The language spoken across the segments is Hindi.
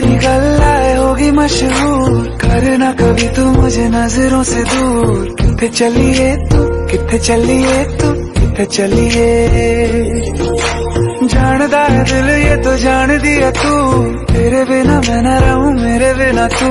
मेरी गल्लाए होगी मशहूर। करना कभी तू मुझे नज़रों से दूर। कितने चलिए तू कितने चलिए तू कितने चलिए? जानदा है दिल ये तो जान दिया तू। तेरे बिना मैं न रहूँ, मेरे बिना तू।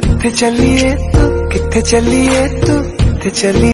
कितने चलिए तू कितने चलिए तू कितने चलिए?